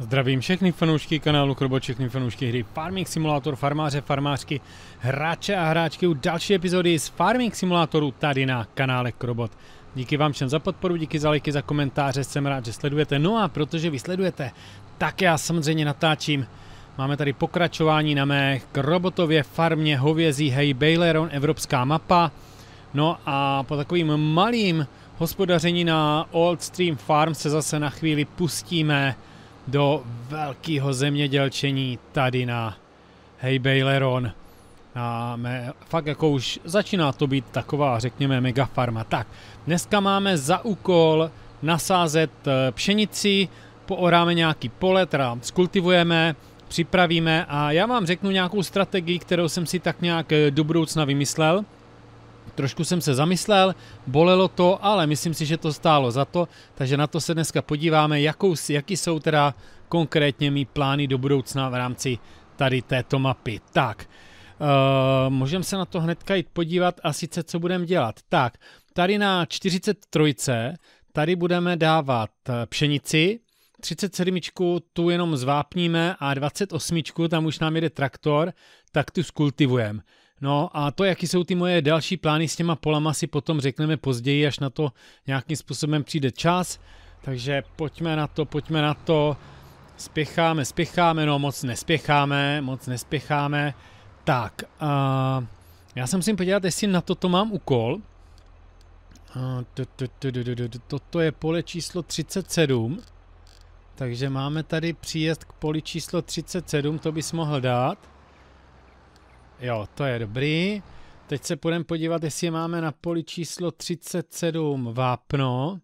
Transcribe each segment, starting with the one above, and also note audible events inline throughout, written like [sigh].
Zdravím všechny fanoušky kanálu Krobot, všechny fanoušky hry Farming Simulator, farmáře, farmářky, hráče a hráčky u další epizody z Farming Simulatoru tady na kanále Krobot. Díky vám všem za podporu, díky za lajky, za komentáře, jsem rád, že sledujete. No a protože vy sledujete, tak já samozřejmě natáčím. Máme tady pokračování na mé robotově farmě hovězí Hey Baileron, evropská mapa. No a po takovým malým hospodaření na Old Stream Farm se zase na chvíli pustíme do velkého zemědělčení tady na Hey Baileron. A mé, fakt jako už začíná to být taková, řekněme, megafarma. Tak, dneska máme za úkol nasázet eh, pšenici, pooráme nějaký pole, teda skultivujeme, připravíme a já vám řeknu nějakou strategii, kterou jsem si tak nějak eh, do budoucna vymyslel. Trošku jsem se zamyslel, bolelo to, ale myslím si, že to stálo za to, takže na to se dneska podíváme, jakou, jaký jsou teda konkrétně mý plány do budoucna v rámci tady této mapy. Tak, uh, můžeme se na to hnedka jít podívat a sice co budeme dělat. Tak, tady na 43, tady budeme dávat eh, pšenici, 37 tu jenom zvápníme a 28 tam už nám jede traktor, tak tu skultivujeme. No a to, jaký jsou ty moje další plány s těma polama, si potom řekneme později, až na to nějakým způsobem přijde čas. Takže pojďme na to, pojďme na to. Spěcháme, spěcháme, no moc nespěcháme, moc nespěcháme. Tak, uh, já jsem si podívat, jestli na toto mám úkol. Toto je pole číslo 37. Takže máme tady příjezd k poli číslo 37, to bys mohl dát. Jo, to je dobrý. Teď se půjdeme podívat, jestli máme na poli číslo 37 vápno.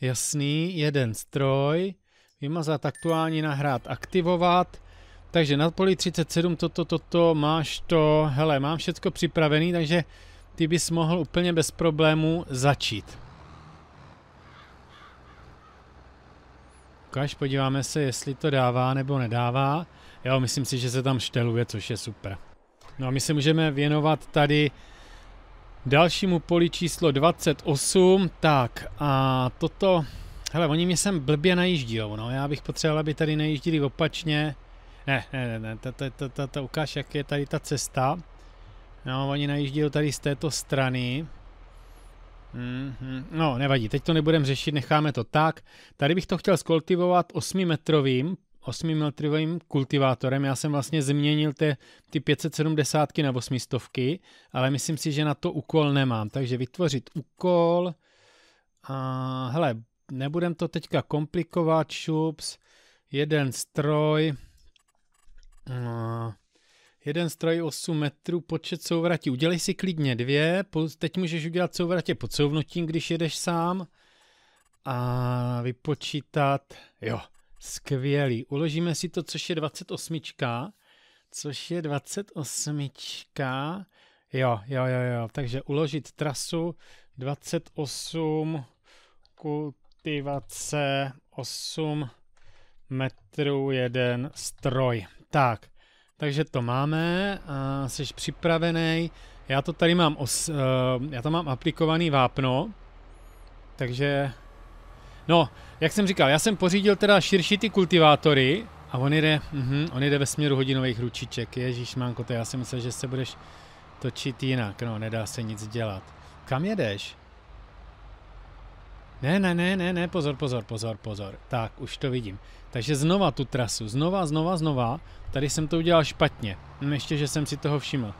Jasný, jeden stroj. Vymazat aktuální, nahrát, aktivovat. Takže na poli 37 toto, toto, to, máš to, hele, mám všecko připravený, takže ty bys mohl úplně bez problému začít. Ukaž, podíváme se, jestli to dává nebo nedává. Jo, myslím si, že se tam šteluje, což je super. No a my se můžeme věnovat tady dalšímu poli číslo 28. Tak a toto, hele, oni mě sem blbě najíždí, no, já bych potřeboval, aby tady najíždili opačně. Ne, ne, ne, ne, to, ukáž, jak je tady ta cesta. No, oni najíždí tady z této strany. Mm-hmm. No, nevadí, teď to nebudeme řešit, necháme to tak. Tady bych to chtěl skultivovat 8 metrovým 8 kultivátorem. Já jsem vlastně změnil ty, ty 570 na 800, ale myslím si, že na to úkol nemám. Takže vytvořit úkol. A, hele, nebudem to teďka komplikovat, šups. Jeden stroj. A, jeden stroj 8 metrů, počet souvratí. Udělej si klidně dvě, teď můžeš udělat souvratě pod souvnutím, když jedeš sám. A vypočítat, jo, Skvělý. Uložíme si to, což je 28. Což je 28. Jo, jo, jo, jo. Takže uložit trasu 28 kultivace 8 metrů jeden stroj. Tak, takže to máme. A jsi připravený. Já to tady mám, os, uh, já tam mám aplikovaný vápno, takže No, jak jsem říkal, já jsem pořídil teda širší ty kultivátory a on jde, uh-huh, on jde ve směru hodinových ručiček. Ježíš, manko, to já jsem myslel, že se budeš točit jinak. No, nedá se nic dělat. Kam jedeš? Ne, ne, ne, ne, ne, pozor, pozor, pozor, pozor. Tak, už to vidím. Takže znova tu trasu, znova, znova, znova. Tady jsem to udělal špatně. Hm, ještě, že jsem si toho všiml.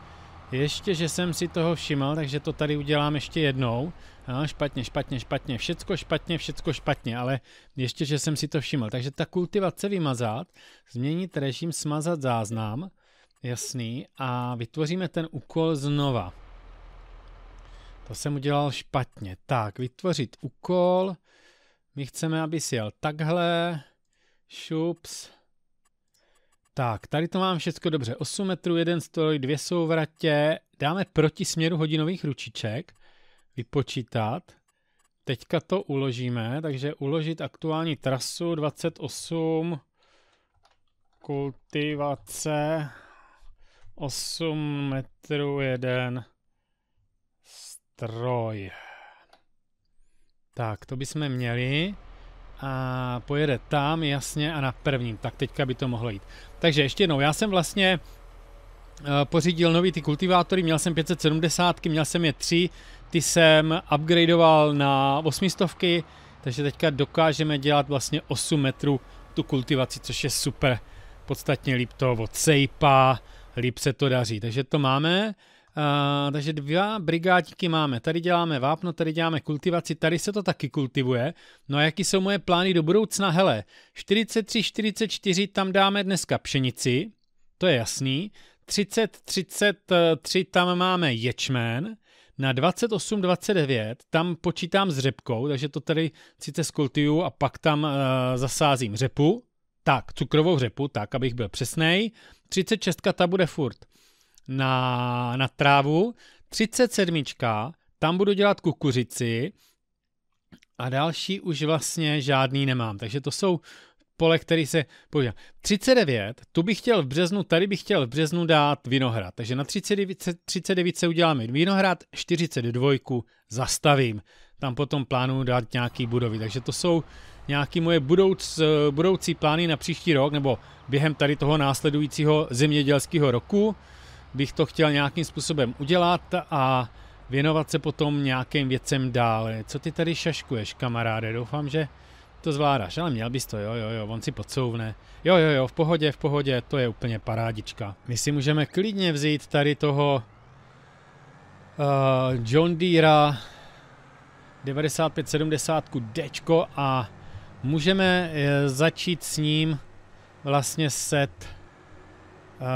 Ještě, že jsem si toho všiml, takže to tady udělám ještě jednou. No, špatně, špatně, špatně, všecko špatně, všecko špatně, ale ještě, že jsem si to všiml. Takže ta kultivace vymazat, změnit režim, smazat záznam, jasný, a vytvoříme ten úkol znova. To jsem udělal špatně. Tak, vytvořit úkol. My chceme, aby si jel takhle. Šups. Tak, tady to mám všechno dobře. 8 metrů, jeden stroj, dvě souvratě. Dáme proti směru hodinových ručiček vypočítat. Teďka to uložíme, takže uložit aktuální trasu 28 kultivace 8 metrů jeden stroj. Tak, to bychom měli. A pojede tam, jasně, a na prvním. Tak teďka by to mohlo jít. Takže ještě jednou, já jsem vlastně uh, pořídil nový ty kultivátory, měl jsem 570, měl jsem je tři, ty jsem upgradeoval na 800, takže teďka dokážeme dělat vlastně 8 metrů tu kultivaci, což je super. Podstatně líp to od sejpa, líp se to daří. Takže to máme. Takže dva brigádíky máme. Tady děláme vápno, tady děláme kultivaci, tady se to taky kultivuje. No a jaký jsou moje plány do budoucna? Hele, 43, 44 tam dáme dneska pšenici, to je jasný. 30, 33 tam máme ječmen. Na 28, 29 tam počítám s řepkou, takže to tady sice skultivuju a pak tam uh, zasázím řepu. Tak, cukrovou řepu, tak, abych byl přesnej. 36 ta bude furt na, na trávu, 37. tam budu dělat kukuřici a další už vlastně žádný nemám. Takže to jsou pole, který se používá. 39, tu bych chtěl v březnu, tady bych chtěl v březnu dát vinohrad. Takže na 39, 39 se uděláme vinohrad, 42 zastavím. Tam potom plánuju dát nějaký budovy. Takže to jsou nějaké moje budouc, budoucí plány na příští rok, nebo během tady toho následujícího zemědělského roku bych to chtěl nějakým způsobem udělat a věnovat se potom nějakým věcem dále. Co ty tady šaškuješ, kamaráde? Doufám, že to zvládáš, ale měl bys to, jo, jo, jo, on si podsouvne. Jo, jo, jo, v pohodě, v pohodě, to je úplně parádička. My si můžeme klidně vzít tady toho uh, John Deere 9570 Dčko a můžeme uh, začít s ním vlastně set uh,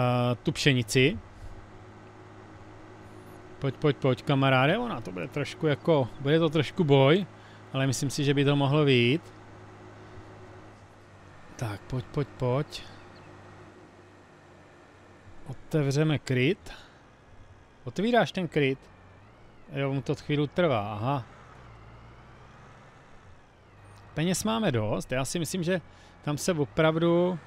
tu pšenici. Pojď, pojď, pojď, kamaráde, ona to bude trošku jako, bude to trošku boj, ale myslím si, že by to mohlo být. Tak, pojď, pojď, pojď. Otevřeme kryt. Otvíráš ten kryt? Jo, mu to chvíli trvá, aha. Peněz máme dost, já si myslím, že tam se opravdu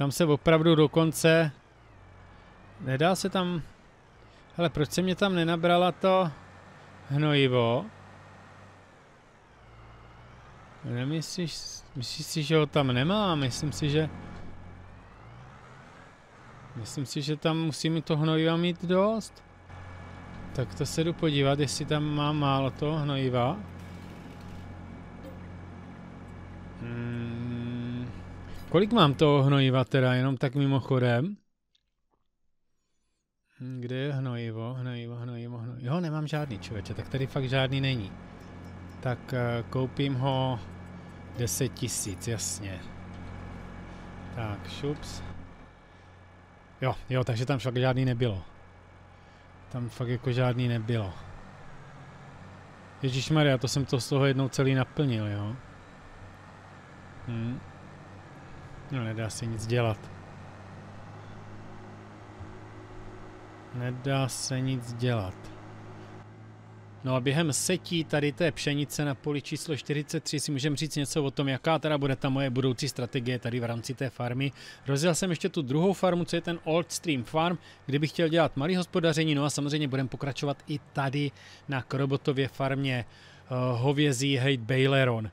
Tam se opravdu dokonce... Nedá se tam... Hele, proč se mě tam nenabrala to hnojivo? Nemyslíš, myslíš si, že ho tam nemá? Myslím si, že... Myslím si, že tam musím to hnojiva mít dost. Tak to se jdu podívat, jestli tam má málo toho hnojiva. Kolik mám toho hnojiva teda, jenom tak mimochodem? Kde je hnojivo, hnojivo, hnojivo, hnojivo? Jo, nemám žádný člověče, tak tady fakt žádný není. Tak uh, koupím ho 10 tisíc, jasně. Tak, šups. Jo, jo, takže tam fakt žádný nebylo. Tam fakt jako žádný nebylo. Ježíš Maria, to jsem to z toho jednou celý naplnil, jo. Hm. No, nedá se nic dělat. Nedá se nic dělat. No a během setí tady té pšenice na poli číslo 43 si můžeme říct něco o tom, jaká teda bude ta moje budoucí strategie tady v rámci té farmy. Rozjel jsem ještě tu druhou farmu, co je ten Old Stream Farm, kde bych chtěl dělat malý hospodaření, no a samozřejmě budeme pokračovat i tady na Krobotově farmě uh, hovězí Hate Baileron.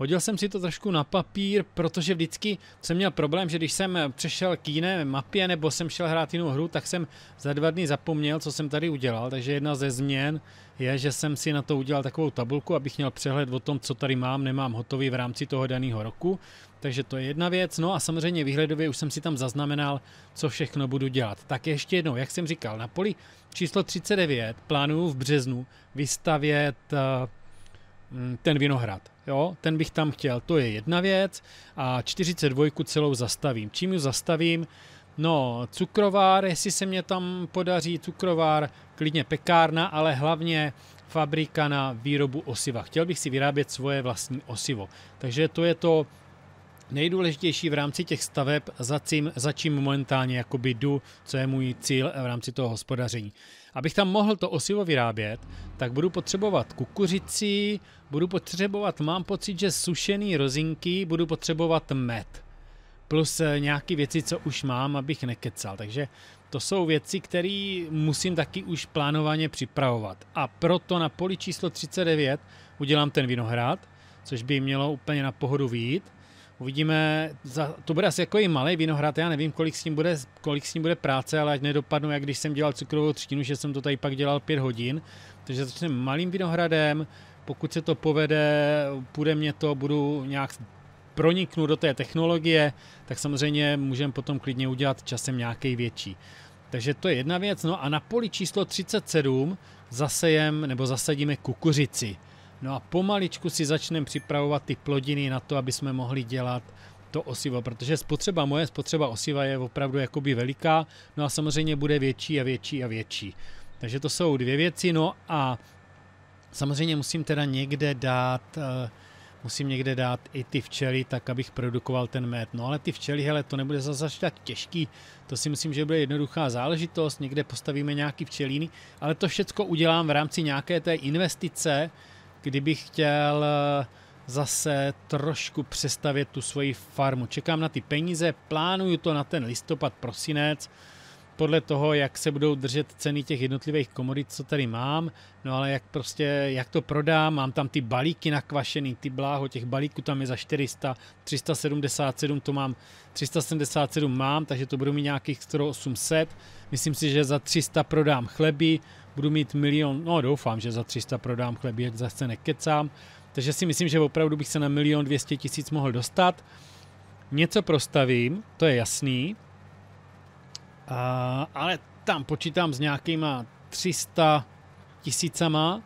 Hodil jsem si to trošku na papír, protože vždycky jsem měl problém, že když jsem přešel k jiné mapě nebo jsem šel hrát jinou hru, tak jsem za dva dny zapomněl, co jsem tady udělal. Takže jedna ze změn je, že jsem si na to udělal takovou tabulku, abych měl přehled o tom, co tady mám, nemám hotový v rámci toho daného roku. Takže to je jedna věc. No a samozřejmě výhledově už jsem si tam zaznamenal, co všechno budu dělat. Tak ještě jednou, jak jsem říkal, na poli číslo 39 plánuju v březnu vystavět uh, ten vinohrad jo, ten bych tam chtěl, to je jedna věc a 42 celou zastavím. Čím ji zastavím? No, cukrovár, jestli se mě tam podaří, cukrovár, klidně pekárna, ale hlavně fabrika na výrobu osiva. Chtěl bych si vyrábět svoje vlastní osivo. Takže to je to nejdůležitější v rámci těch staveb, za čím, za čím momentálně jakoby jdu, co je můj cíl v rámci toho hospodaření. Abych tam mohl to osivo vyrábět, tak budu potřebovat kukuřici, budu potřebovat, mám pocit, že sušený rozinky, budu potřebovat med. Plus eh, nějaké věci, co už mám, abych nekecal. Takže to jsou věci, které musím taky už plánovaně připravovat. A proto na poli číslo 39 udělám ten vinohrad, což by mělo úplně na pohodu výjít. Uvidíme, za, to bude asi jako i malý vinohrad, já nevím, kolik s, ním bude, kolik s ním bude práce, ale ať nedopadnu, jak když jsem dělal cukrovou třtinu, že jsem to tady pak dělal pět hodin. Takže začneme malým vinohradem, pokud se to povede, půjde mě to, budu nějak proniknu do té technologie, tak samozřejmě můžeme potom klidně udělat časem nějaký větší. Takže to je jedna věc. No a na poli číslo 37 zasejem nebo zasadíme kukuřici. No a pomaličku si začneme připravovat ty plodiny na to, aby jsme mohli dělat to osivo, protože spotřeba, moje spotřeba osiva je opravdu jakoby veliká, no a samozřejmě bude větší a větší a větší. Takže to jsou dvě věci, no a samozřejmě musím teda někde dát uh, musím někde dát i ty včely, tak abych produkoval ten med. No ale ty včely, hele, to nebude zase tak těžký, to si myslím, že bude jednoduchá záležitost, někde postavíme nějaký včelíny, ale to všecko udělám v rámci nějaké té investice, kdybych chtěl eh, zase trošku přestavět tu svoji farmu. Čekám na ty peníze, plánuju to na ten listopad, prosinec, podle toho, jak se budou držet ceny těch jednotlivých komodit, co tady mám, no ale jak prostě, jak to prodám, mám tam ty balíky nakvašený, ty bláho, těch balíků tam je za 400, 377, to mám, 377 mám, takže to budu mít nějakých skoro 800, myslím si, že za 300 prodám chleby, budu mít milion, no doufám, že za 300 prodám chleby, jak zase nekecám, takže si myslím, že opravdu bych se na milion 200 tisíc mohl dostat, něco prostavím, to je jasný, a, ale tam počítám s nějakýma 300 tisícama.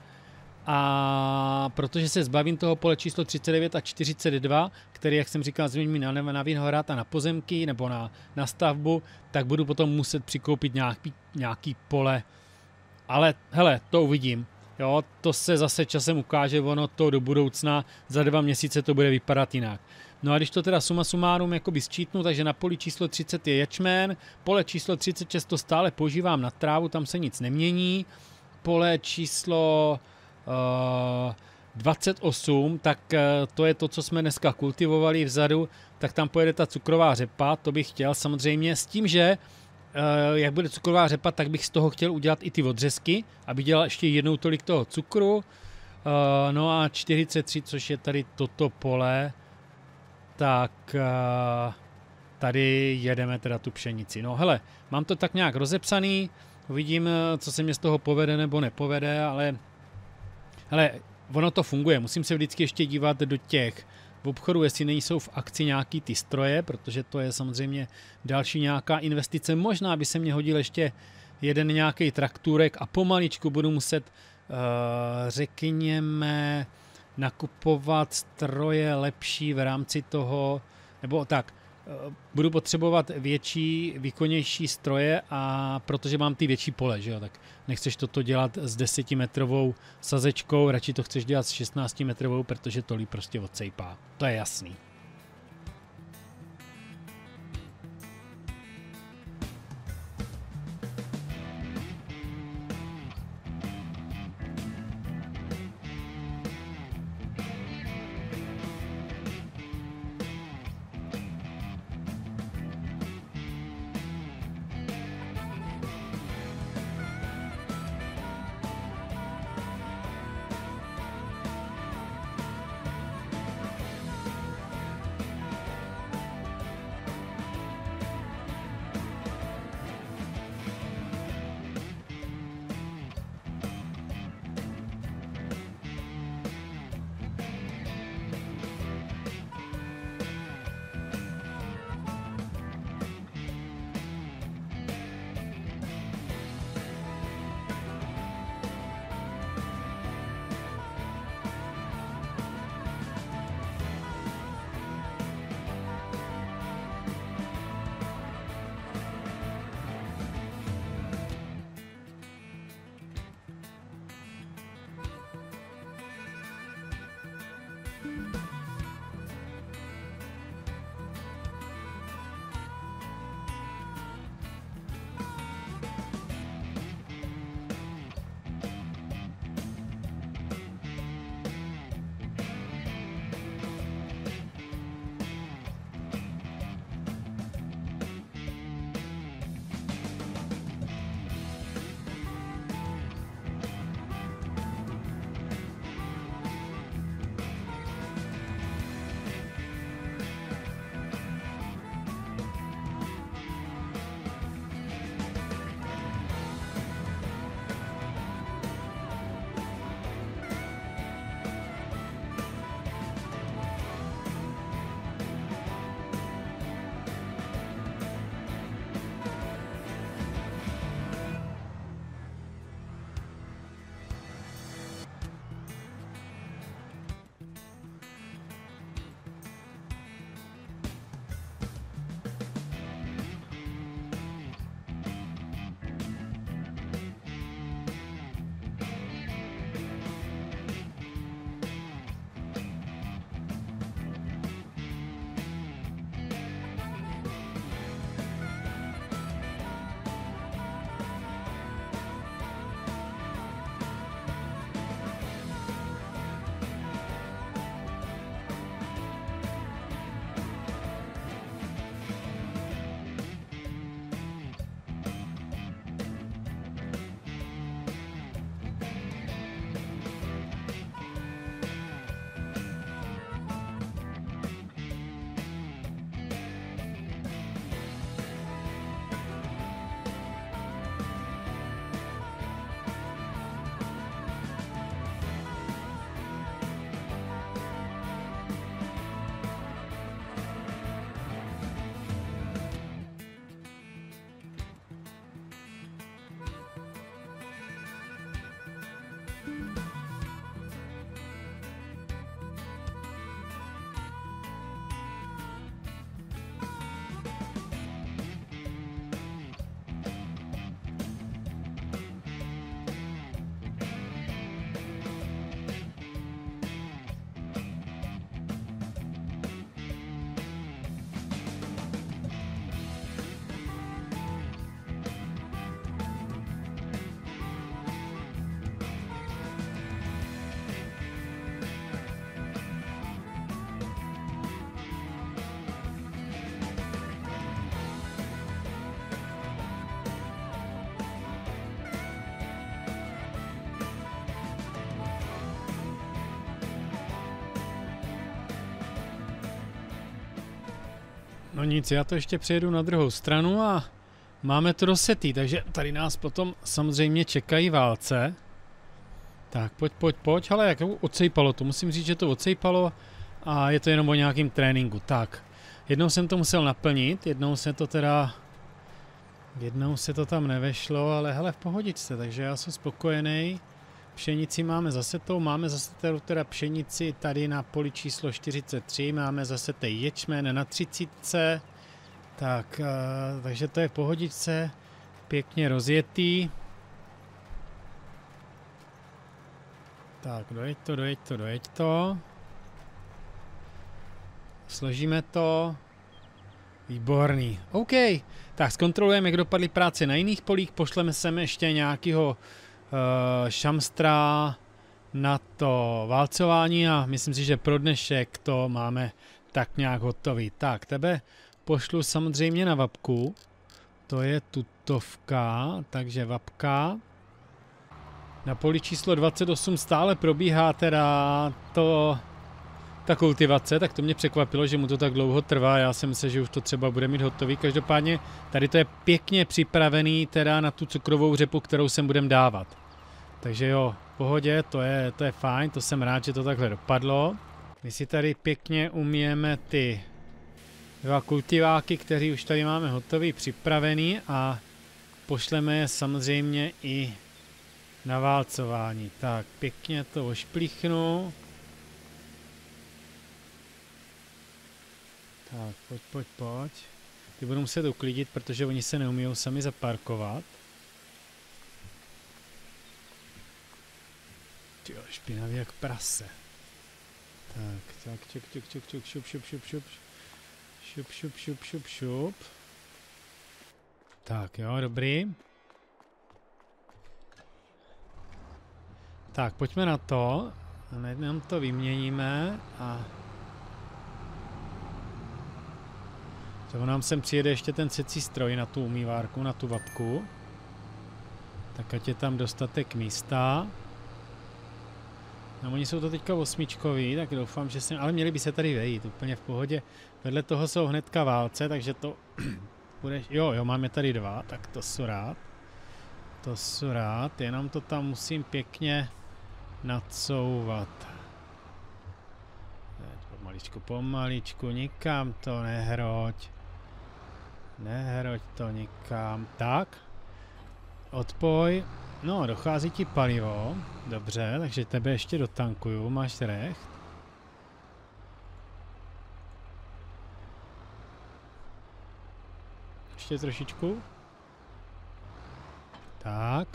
A protože se zbavím toho pole číslo 39 a 42, který, jak jsem říkal, změním na, na Vinohrad a na pozemky nebo na, na stavbu, tak budu potom muset přikoupit nějaký, nějaký pole. Ale hele, to uvidím. Jo, to se zase časem ukáže, ono to do budoucna, za dva měsíce to bude vypadat jinak. No a když to teda suma sumárum jakoby sčítnu, takže na poli číslo 30 je ječmen, pole číslo 36 to stále používám na trávu, tam se nic nemění, pole číslo uh, 28, tak uh, to je to, co jsme dneska kultivovali vzadu, tak tam pojede ta cukrová řepa, to bych chtěl samozřejmě s tím, že jak bude cukrová řepa, tak bych z toho chtěl udělat i ty odřezky, aby dělal ještě jednou tolik toho cukru. Uh, no a 43, což je tady toto pole, tak uh, tady jedeme teda tu pšenici. No hele, mám to tak nějak rozepsaný, uvidím, co se mě z toho povede nebo nepovede, ale hele, ono to funguje. Musím se vždycky ještě dívat do těch v obchodu, jestli nejsou v akci nějaký ty stroje, protože to je samozřejmě další nějaká investice. Možná by se mě hodil ještě jeden nějaký traktůrek a pomaličku budu muset, uh, řekněme, nakupovat stroje lepší v rámci toho, nebo tak, eh, budu potřebovat větší, výkonnější stroje a protože mám ty větší pole, že jo, tak nechceš toto dělat s 10 metrovou sazečkou, radši to chceš dělat s 16 metrovou, protože to líp prostě odsejpá. To je jasný. No nic, já to ještě přejedu na druhou stranu a máme to dosetý, takže tady nás potom samozřejmě čekají válce. Tak, pojď, pojď, pojď, ale jak odsejpalo to, musím říct, že to odsejpalo a je to jenom o nějakým tréninku. Tak, jednou jsem to musel naplnit, jednou se to teda, jednou se to tam nevešlo, ale hele v pohodičce, takže já jsem spokojený. Pšenici máme zase to, máme zase teda pšenici tady na poli číslo 43, máme zase té ječmen na 30. Tak, uh, takže to je pohodičce, pěkně rozjetý. Tak, dojeď to, dojeď to, dojeď to. Složíme to. Výborný. OK. Tak zkontrolujeme, jak dopadly práce na jiných polích, pošleme sem ještě nějakého šamstra na to válcování a myslím si, že pro dnešek to máme tak nějak hotový. Tak, tebe pošlu samozřejmě na vapku. To je tutovka, takže vapka. Na poli číslo 28 stále probíhá teda to, ta kultivace, tak to mě překvapilo, že mu to tak dlouho trvá. Já jsem myslel, že už to třeba bude mít hotový. Každopádně tady to je pěkně připravený teda na tu cukrovou řepu, kterou sem budem dávat. Takže jo, v pohodě, to je, to je fajn, to jsem rád, že to takhle dopadlo. My si tady pěkně umíjeme ty dva kultiváky, které už tady máme hotový, připravený a pošleme je samozřejmě i na válcování. Tak, pěkně to ošplichnu. Tak, pojď, pojď, pojď. Ty budu muset uklidit, protože oni se neumí sami zaparkovat. Špinavý jak prase. Tak, tak, čuk, čuk, čuk, čuk, šup, šup, šup, šup. Šup, šup, šup, šup, šup. Tak jo, dobrý. Tak, pojďme na to. Nám to vyměníme a... To nám sem přijede ještě ten secí stroj na tu umývárku, na tu vapku. Tak ať je tam dostatek místa. No oni jsou to teďka osmičkový, tak doufám, že jsem, ale měli by se tady vejít, úplně v pohodě. Vedle toho jsou hnedka válce, takže to [clears throat] bude, jo, jo, máme tady dva, tak to jsou rád. To jsou rád, jenom to tam musím pěkně nacouvat. Pomaličku, pomaličku, nikam to nehroď. Nehroď to nikam. Tak. Odpoj. No, dochází ti palivo. Dobře, takže tebe ještě dotankuju, máš recht. Ještě trošičku. Tak.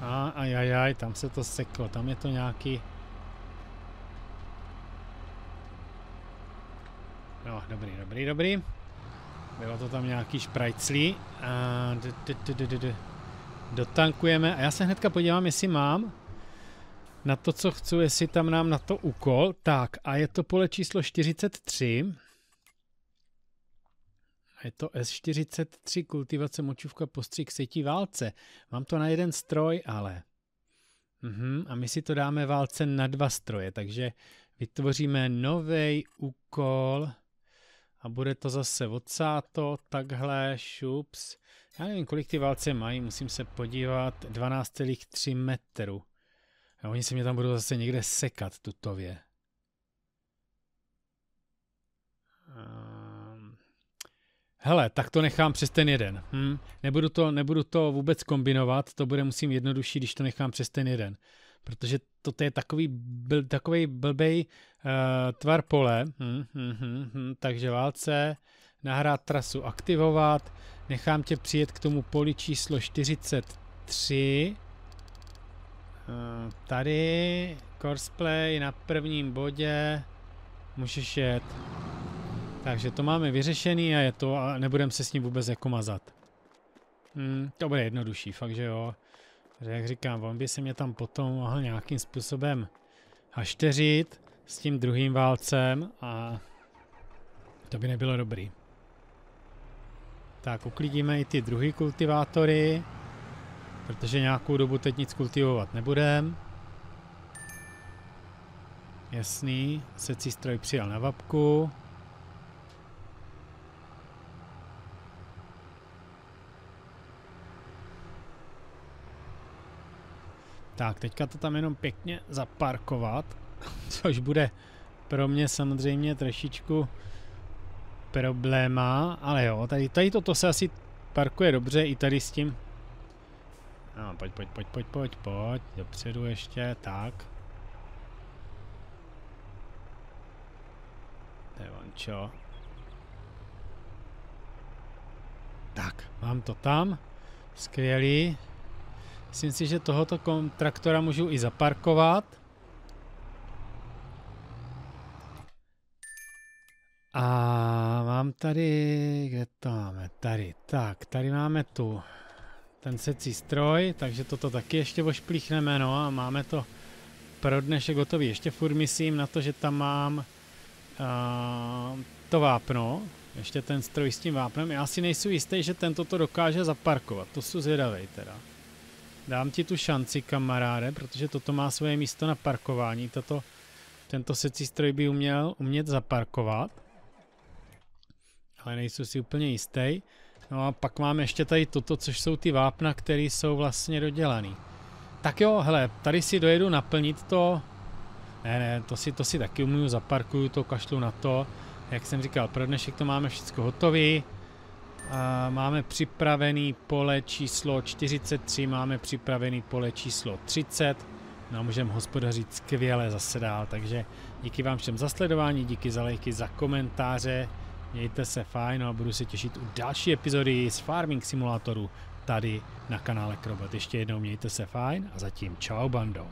A ajajaj, tam se to seklo, tam je to nějaký... No, dobrý, dobrý, dobrý. Bylo to tam nějaký šprajclí. A dotankujeme. A já se hnedka podívám, jestli mám na to, co chci, jestli tam nám na to úkol. Tak, a je to pole číslo 43. Je to S43 kultivace močůvka postřik setí válce. Mám to na jeden stroj, ale. Uhum, a my si to dáme válce na dva stroje, takže vytvoříme nový úkol a bude to zase odsáto, takhle, šups. Já nevím, kolik ty válce mají, musím se podívat, 12,3 metru. A oni se mě tam budou zase někde sekat, tutově. Um, hele, tak to nechám přes ten jeden. Hm? Nebudu, to, nebudu to vůbec kombinovat, to bude musím jednodušší, když to nechám přes ten jeden. Protože to je takový, byl, takový blbej uh, tvar pole. Hm, hm, hm, hm. Takže válce, nahrát trasu, aktivovat, Nechám tě přijet k tomu poli číslo 43. Eh, tady courseplay na prvním bodě. Můžeš jet. Takže to máme vyřešený a je to a nebudeme se s ním vůbec jako mazat. Hmm, to bude jednodušší, fakt že jo. Takže jak říkám, on by se mě tam potom mohl nějakým způsobem hašteřit s tím druhým válcem a to by nebylo dobrý. Tak uklidíme i ty druhý kultivátory, protože nějakou dobu teď nic kultivovat nebudem. Jasný, secí stroj přijal na vapku. Tak, teďka to tam jenom pěkně zaparkovat, [laughs] což bude pro mě samozřejmě trošičku probléma, ale jo, tady, tady toto se asi parkuje dobře i tady s tím. No, pojď, pojď, pojď, pojď, pojď, pojď, dopředu ještě, tak. To je on čo. Tak, mám to tam. Skvělý. Myslím si, že tohoto traktora můžu i zaparkovat. A mám tady, kde to máme, tady, tak, tady máme tu ten secí stroj, takže toto taky ještě ošplíchneme, no a máme to pro dnešek gotový. Ještě furt myslím na to, že tam mám uh, to vápno, ještě ten stroj s tím vápnem. Já si nejsem jistý, že tento to dokáže zaparkovat, to jsou zvědavej teda. Dám ti tu šanci, kamaráde, protože toto má svoje místo na parkování. Toto, tento secí stroj by uměl umět zaparkovat. Ale nejsem si úplně jistý. No a pak máme ještě tady toto, což jsou ty vápna, které jsou vlastně dodělaný. Tak jo, hele, tady si dojedu naplnit to. Ne, ne, to si, to si taky umiju, zaparkuju to, kašlu na to. Jak jsem říkal, pro dnešek to máme všechno hotové. Máme připravený pole číslo 43, máme připravený pole číslo 30. No můžeme hospodařit skvěle zase dál, takže díky vám všem za sledování, díky za lajky, za komentáře. Mějte se fajn a budu se těšit u další epizody z Farming Simulatoru tady na kanále Krobot. Ještě jednou mějte se fajn a zatím čau bando.